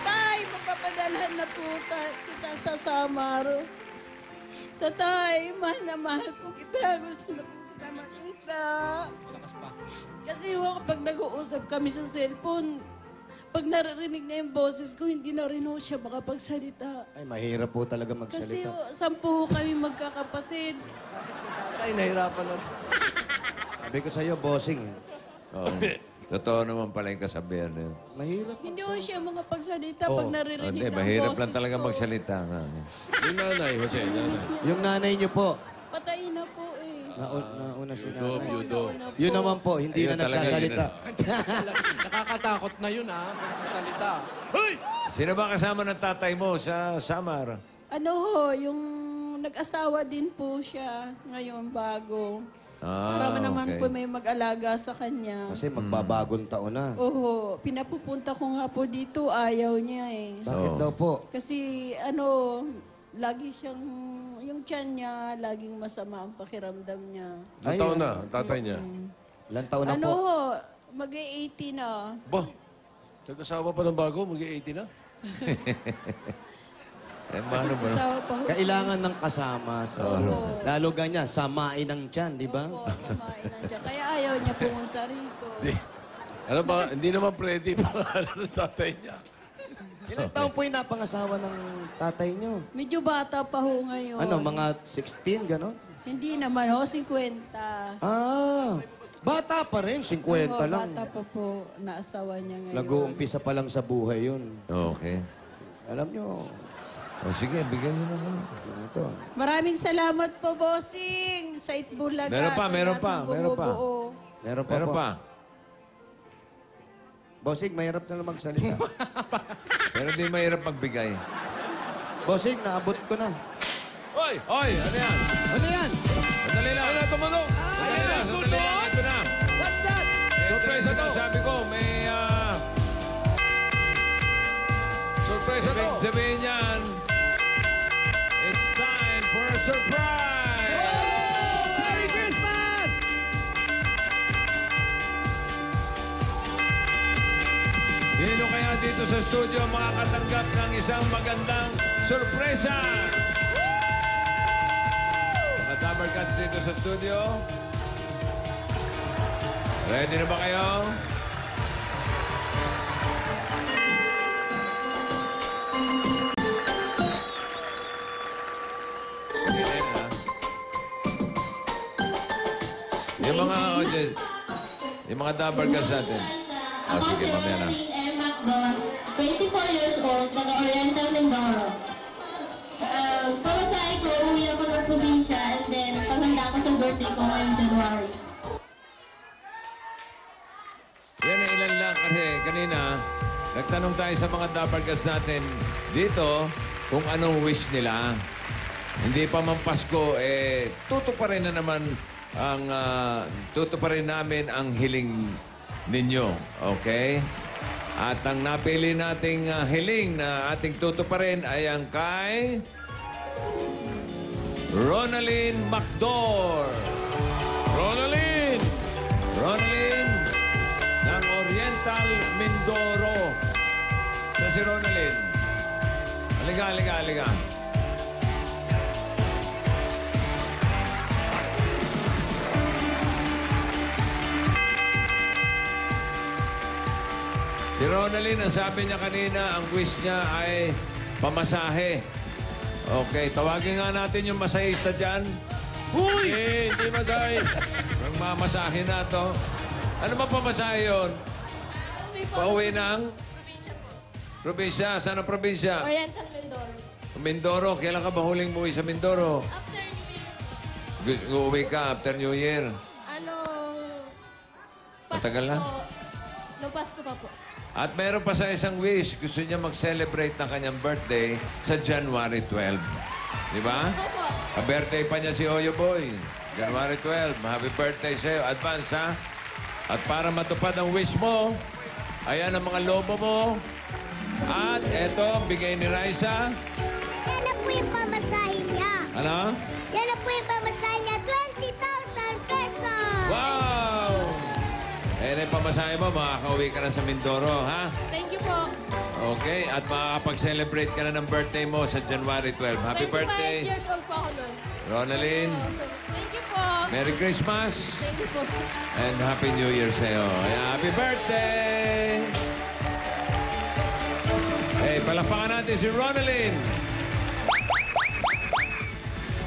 S11: Tay, magpapadalhan na po ta- kita sa Samar. Tatay, mahal na mahal po kita. Gusto na po kita makita. Kasi ho, kapag nag-uusap kami sa cellphone, pag naririnig na yung boses ko, hindi na rin ho siya makapagsalita.
S7: Ay, mahirap po talaga
S11: Kasi
S7: magsalita.
S11: ho, sampu ho kami magkakapatid.
S8: Tay, nahirapan na.
S7: Sabi ko sa'yo, bossing. eh.
S6: Oo. Totoo naman pala yung kasabihan na yun.
S7: Mahirap.
S11: Hindi ho siya makapagsalita
S7: Oh.
S11: pag
S6: Oh,
S11: naririnig
S6: Hindi,
S11: na ang
S6: mahirap
S11: boses
S6: lang talaga
S11: ko.
S6: magsalita nga.
S5: Yung nanay, Jose, nanay.
S11: Niya.
S7: Yung nanay niyo po,
S11: Patay na po eh.
S7: naun, nauna si
S5: Yudo,
S7: nanay.
S5: yudo.
S11: Nauna po.
S7: Yun naman po, hindi
S6: Ayun
S7: na
S6: talaga,
S7: nagsasalita.
S8: Nakakatakot na yun, ha? Kung salita.
S6: Sino ba kasama ng tatay mo sa Samar?
S11: Ano ho, yung nag-asawa din po siya ngayon bago.
S6: Ah,
S11: Para naman
S6: okay.
S11: po may mag-alaga sa kanya.
S7: Kasi magbabagong taon na.
S11: Oo, pinapupunta ko nga po dito, ayaw niya eh.
S7: Bakit
S6: Oo.
S7: daw po?
S11: Kasi ano, lagi siyang, yung tiyan niya, laging masama ang pakiramdam niya.
S5: Ilang taon na, ang tatay niya?
S7: Ilan taon na
S11: ano
S7: po?
S11: ho, mag-80 na.
S5: Ba, nag-asawa pa ng bago, mag-80 na.
S6: Eh, paano ba?
S11: Asawa pa ho.
S7: Kailangan ng kasama. So,
S11: Oo.
S7: Lalo ganyan, samain ang tiyan, di ba?
S11: Opo, kumain nandiyan. Kaya ayaw niya pumunta rito.
S5: Ano ba, hindi naman pwede para ng tatay niya.
S7: Ilang taon po yung napangasawa ng tatay niyo?
S11: Medyo bata pa ho ngayon.
S7: Ano, mga 16, gano'n?
S11: Hindi naman ho, 50.
S7: Ah, bata pa rin, 50
S11: Oo,
S7: lang.
S11: Bata pa po, naasawa niya ngayon.
S7: Nag-uumpisa pa lang sa buhay yun.
S6: Okay.
S7: Alam nyo,
S6: O sige, bigyan niyo naman.
S7: ito.
S11: Maraming salamat po, Bossing, sa Itbulaga.
S6: Meron pa,
S11: sa
S6: meron
S11: lahat
S6: pa,
S11: ng
S6: meron pa.
S11: bumubuo.
S7: Meron pa
S6: Meron
S7: po.
S6: pa.
S7: Bossing, mahirap na lang magsalita.
S6: Pero di mahirap magbigay.
S7: Bossing, naabot ko na.
S5: Hoy!
S6: Hoy, ano yan?
S7: Ano yan?
S6: Sandali lang.
S5: Ano tumulong?
S6: Sandali lang, sandali lang. Ito na.
S7: What's that?
S6: Surprise ito. Sabi ko, may... ah,
S5: Surprise
S6: Ibig
S5: ito!
S6: sabihin yan, it's surprise!
S7: Merry Christmas!
S6: Sino kaya dito sa studio ang makakatanggap ng isang magandang sorpresa? Mga Dabber Cats dito sa studio. Ready na ba kayo? Yung mga audience, yung mga Dabber Cats natin. Oh, sige, mamaya na.
S13: Macdon, 24 years old, taga-Oriental Mindoro. Uh, pamasahe ko, uwi ako ng probinsya and then paghanda ko sa birthday ko ngayong January.
S6: Yan ang ilan lang kasi kanina, nagtanong tayo sa mga dabargas natin dito kung anong wish nila. Hindi pa man Pasko, eh, tutuparin na naman ang, uh, tutuparin namin ang hiling ninyo. Okay? At ang napili nating ah, hiling na ating tutuparin ay ang kay Ronaldine Macdor. Ronaldine! Ronaldine ng Oriental Mindoro. Sa si Ronaldine. Halika, halika, halika. Si Ronaldine, ang sabi niya kanina, ang wish niya ay pamasahe. Okay, tawagin nga natin yung masahista dyan. Huy! Eh, hindi masahe. Ang mamasahe na to. Ano ba pamasahe yun? Pauwi ng? Probinsya. Saan ang probinsya?
S13: Oriental Mindoro.
S6: Mindoro. Kailan ka ba huling muwi sa Mindoro?
S13: After
S6: Gu- Uuwi ka after New Year.
S13: ano,
S6: Matagal na?
S13: no Pasko pa po.
S6: At meron pa sa isang wish, gusto niya mag-celebrate ng kanyang birthday sa January 12. Di ba? A birthday pa niya si Oyo Boy. January 12. Happy birthday sa'yo. Advance, ha? At para matupad ang wish mo, ayan ang mga lobo mo. At eto, bigay ni Raisa.
S14: Yan na po yung pamasahin niya.
S6: Ano?
S14: Yan na po yung pamasahin niya. 20,000 pesos!
S6: Wow! Ayan ang pamasahe mo, makakauwi ka na sa Mindoro, ha?
S3: Thank you po.
S6: Okay, at makakapag-celebrate ka na ng birthday mo sa January 12. Happy
S3: 25
S6: birthday,
S3: years old po ako nun.
S6: Ronaldin.
S3: Thank you po.
S6: Merry Christmas.
S3: Thank you po.
S6: And Happy New Year sa'yo. Ayan, happy birthday! Hey, palakpakan natin si Ronaldin.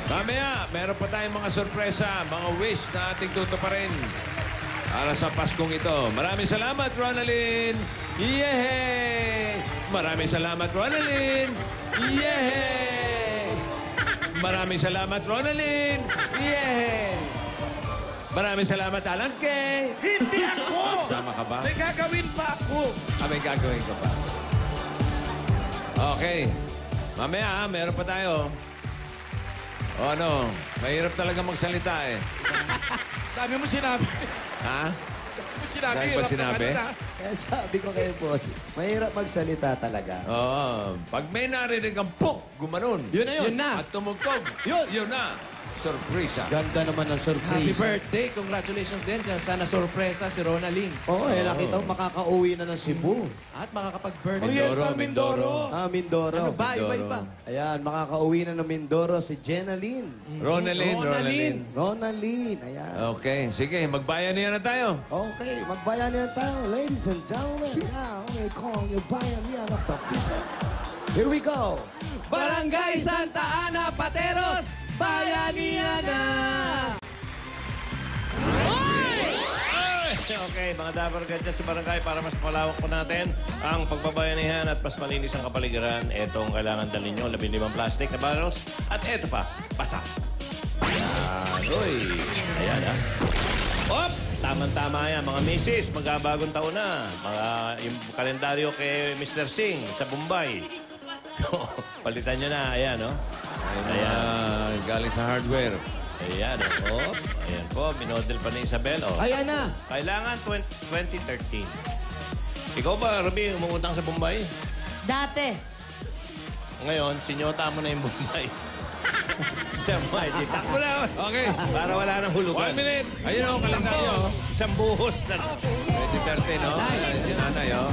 S6: Mamaya, meron pa tayong mga sorpresa, mga wish na ating tutuparin para sa Paskong ito. Maraming salamat, Ronaldin! Yehey! Maraming salamat, Ronaldin! Yehey! Maraming salamat, Ronaldin! Yehey! Maraming salamat, Alan Kay!
S9: Hindi ako!
S6: Sama ka ba?
S9: May gagawin pa ako!
S6: Ah, may gagawin ka pa. Okay. Mamaya, ha, meron pa tayo. O ano, mahirap talaga magsalita eh.
S9: Dami mo sinabi.
S6: Ha?
S9: Sinabi.
S6: Dahil ba
S9: hirap na
S6: sinabi?
S9: ano na.
S7: Kaya sabi ko kayo, boss, mahirap magsalita talaga.
S6: Oo. Pag may narinig kang puk, gumanon.
S7: Yun na yun.
S8: Yun na.
S6: At tumugtog.
S7: Yun.
S6: Yun na. Surpresa.
S7: Ganda naman ng surprise.
S8: Happy birthday. Congratulations din. Sana sorpresa si Ronaldin.
S7: Oo, eh, nakita mo, makakauwi na ng Cebu.
S8: At makakapag-birthday.
S6: Mindoro,
S9: Oriental Mindoro.
S7: Ah, Mindoro.
S8: Ano ba? Iba-iba.
S7: Ayan, makakauwi na ng Mindoro si Jenna Lynn.
S6: Ronaldin, Ronaldin.
S7: Ronaldin, ayan.
S6: Okay, sige. Magbayan niya na tayo.
S7: Okay, magbayanihan tayo, ladies and gentlemen. Now, we call you bayanihan of the people. Here we go.
S8: Barangay Santa Ana, Pateros, Bayanihan!
S4: Okay, mga dapat gadget sa barangay para mas palawak po natin ang pagbabayanihan at mas malinis ang kapaligiran. Ito ang kailangan dalhin nyo, 15 plastic na barrels. At ito pa, basa. Uy. Ayan, ha. Op! Tama-tama yan, mga misis. Magkabagong taon na. Mga yung kalendaryo kay Mr. Singh sa Bombay. Palitan nyo na. Ayan, no?
S6: Ayan. ah, galing sa hardware.
S4: Ayan, oh. Ayan po, minodel pa ni Isabel. Oh.
S7: Ayan na.
S4: Kailangan 20, 2013. Ikaw ba, Ruby, umutang sa Bombay?
S2: Dati.
S4: Ngayon, sinyota mo na yung Bombay. si Sam White, itakbo na.
S6: Okay.
S4: Para wala nang hulugan.
S6: One minute. Ayun o, kalendaryo.
S4: Isang buhos na.
S6: 2013, no? Ay, si nanay, oh.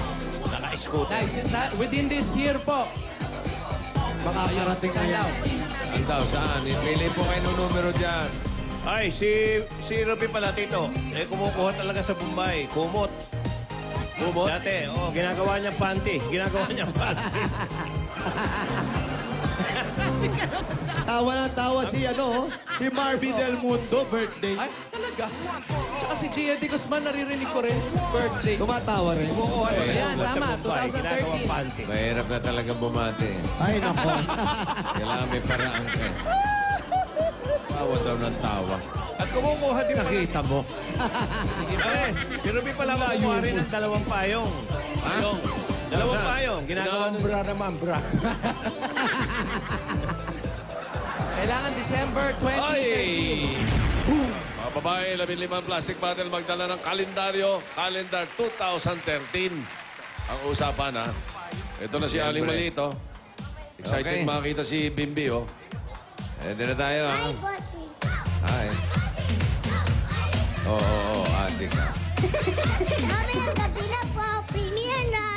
S4: Naka-scooter.
S8: Guys, sa, within this year po.
S7: Makakarating na yan.
S6: Ang daw, saan? Pili po kayo ng numero dyan.
S4: Ay, si, si Ruby pala, Tito. Eh, kumukuha talaga sa Bombay. Kumot. Kumot? Dati, oh, ginagawa niyang panty. Ginagawa niyang panty.
S7: Tawa na tawa si, ano, oh, si Marvy Del Mundo, birthday.
S8: Ay, talaga? Tsaka si Gia de Guzman, naririnig ko rin. Birthday.
S7: Tumatawa rin.
S4: Kumukuha talaga
S8: Ayan,
S4: sa
S8: tama,
S4: Bombay. Ginagawa
S8: 2013.
S4: panty.
S6: Mahirap na talaga bumati.
S7: Ay, nako.
S6: Kailangan may paraan ka. eh. Tawa daw ng tawa.
S4: At kumukuha din pala.
S6: Nakita mo.
S4: Ay, si Ruby pala kumukuha rin ng dalawang payong. Payong. Dalawang payong. Ginagawang bra naman, bra.
S8: Kailangan December 2013.
S6: Ay!
S5: Mga babae, 15 plastic bottle magdala ng kalendaryo, calendar 2013. Ang usapan, ha? Ito na si
S6: Siyempre.
S5: Aling Malito. Excited
S6: Okay.
S5: makita si Bimbi, oh.
S6: Pwede na tayo, ha?
S14: Hi, bossing.
S6: Hi. Oo, oo, oo. Ate ka.
S14: Mamayang gabi na po, premiere night.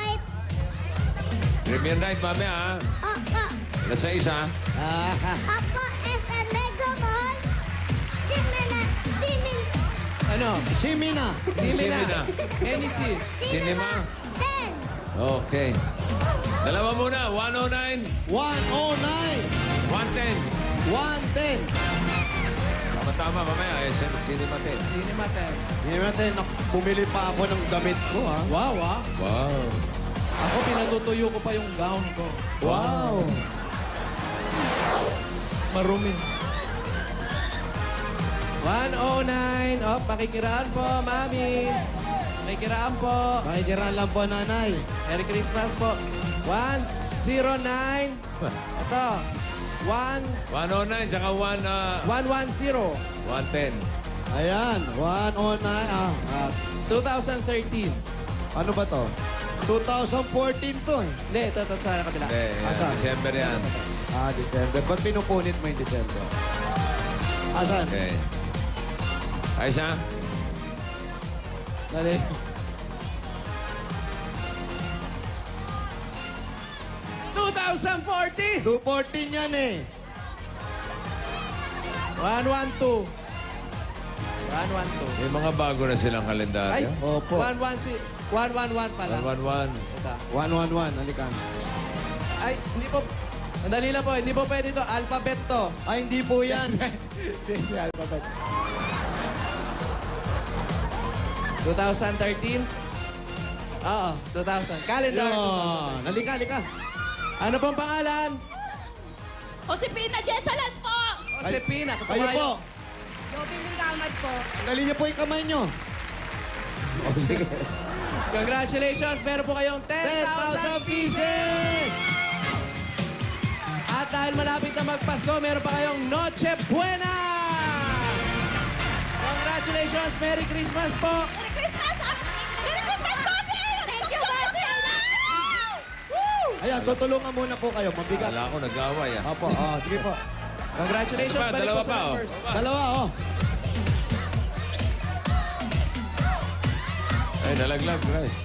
S6: Premier night, mamaya, ha?
S14: Opo,
S6: Alas sa isa.
S14: ako SM Mega Mall. Simina, Simin,
S8: Ano?
S7: Simina.
S8: Simina.
S6: Simina.
S8: Hennessy.
S6: Cinema.
S14: 10.
S6: Okay. Dalawa muna. 109,
S7: 109.
S6: 110.
S7: 110.
S6: Tama-tama, mamaya. SM Cinema 10.
S8: Cinema 10.
S7: Hindi natin, nak- bumili pa ako ng damit ko, ha?
S8: Wow, ah.
S6: Wow.
S8: Ako, pinatutuyo ko pa yung gown ko.
S7: Wow.
S8: Marumi. 109. Oh, pakikiraan po, mami. Pakikiraan po.
S7: Makikiraan lang po, nanay.
S8: Merry Christmas po. 109. Ito. 1
S6: 109, tsaka 1, uh,
S8: 110.
S6: 110.
S7: Ayan, 109. Ah, ah,
S8: 2013.
S7: ano ba to? 2014 to eh.
S8: Hindi, ito, ito sa kabila.
S6: Hindi, yan,
S7: Asan?
S6: December yan.
S7: Ah, December. Ba't pinupunit mo yung December? Asan?
S6: Okay. Ay siya?
S8: Dali. ...2014!
S7: 214 yan eh.
S8: 112. 112.
S6: May mga bago na silang
S8: Ay,
S6: kalendaryo.
S7: Opo.
S8: 111 111 pala.
S6: 111.
S8: Ito.
S7: 111, halika.
S8: Ay, hindi po. Sandali lang po, hindi po pwede ito. Alphabet to.
S7: Ay, hindi po yan.
S8: Hindi, alphabet. 2013? Oo, 2000. Calendar.
S7: Yun. Halika, halika.
S8: 2000. Ano pong pangalan?
S11: Josepina Jessalan po!
S8: Josepina.
S7: Kayo po.
S11: Robin Lingamad po.
S7: Tanggalin niyo po yung kamay niyo. Oh, sige.
S8: Congratulations! Meron po kayong 10,000
S7: 10,000 pieces!
S8: At dahil malapit na magpasko, meron pa kayong Noche Buena! Congratulations! Merry Christmas po!
S11: Merry Christmas! Merry Christmas, Bossing! Thank you, Bossing!
S7: Ayan, tutulungan muna po kayo. Mabigat.
S6: Wala ako nag-away ah.
S7: Opo, oh, sige po.
S8: Congratulations!
S6: Pa,
S8: Balik
S6: dalawa
S8: po sa
S6: pa, oh.
S8: numbers.
S7: Dalawa, oh.
S6: Ay, nalaglag, guys.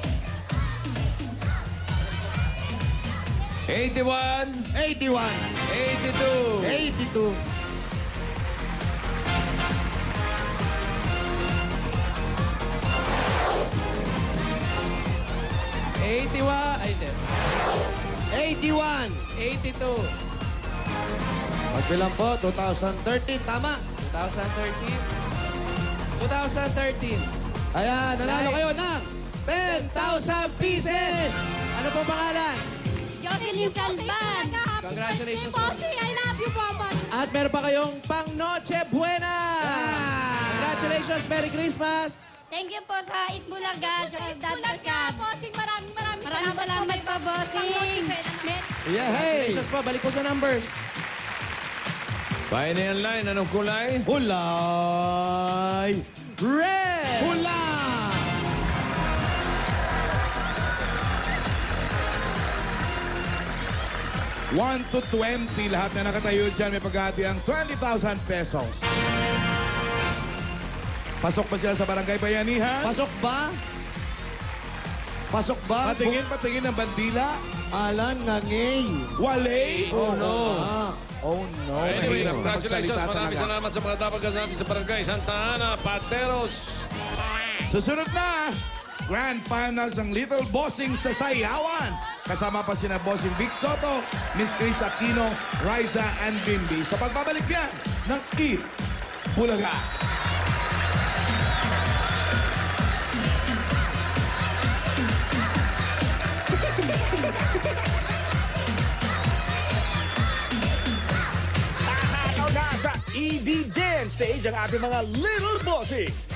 S6: 81,
S7: 81,
S6: 82,
S7: 82,
S8: 81, ay hindi.
S7: 81.
S8: 82.
S7: Magbilang po, 2013. Tama.
S8: 2013. 2013.
S7: Ayan, nanalo kayo ng 10,000 pieces!
S8: Ano pong pangalan?
S2: Jocelyn Salvan.
S8: Congratulations po.
S11: I love you, Mama!
S8: At meron pa kayong pang Noche Buena! Congratulations! Merry Christmas!
S2: Thank you po sa Itbulaga. Tsaka
S11: Bulaga, Bossing, maraming maraming
S2: Maraming salamat po, bossing.
S7: Yeah, hey!
S8: Congratulations po. Balik po sa numbers.
S6: Pioneer line, anong kulay?
S7: Hulay!
S8: Red!
S7: Hula!
S9: One to 20, lahat na nakatayo dyan may paghati ang 20,000 pesos. Pasok pa sila sa barangay Bayanihan.
S7: Pasok ba? Pasok ba?
S9: Patingin, patingin ng bandila.
S7: Alan Ngangay.
S9: Wale.
S6: Oh, no.
S7: Ah,
S9: Oh no.
S5: Anyway,
S9: Mahirap na
S5: congratulations.
S9: magsalita
S5: Maraming
S9: talaga.
S5: salamat sa mga dapagas natin sa Barangay Santa Ana, Pateros.
S9: Susunod na, Grand Finals ng Little Bossing sa Sayawan. Kasama pa sina Bossing Vic Soto, Miss Chris Aquino, Riza and Bimbi sa pagbabalik yan ng Eat Bulaga.
S1: Stage ang ating mga Little Bossings.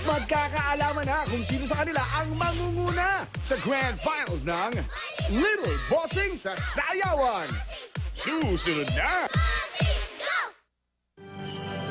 S1: Magkakaalaman na kung sino sa kanila ang mangunguna sa Grand Finals ng Little Bossing sa Sayawan. Susunod na! Thank you.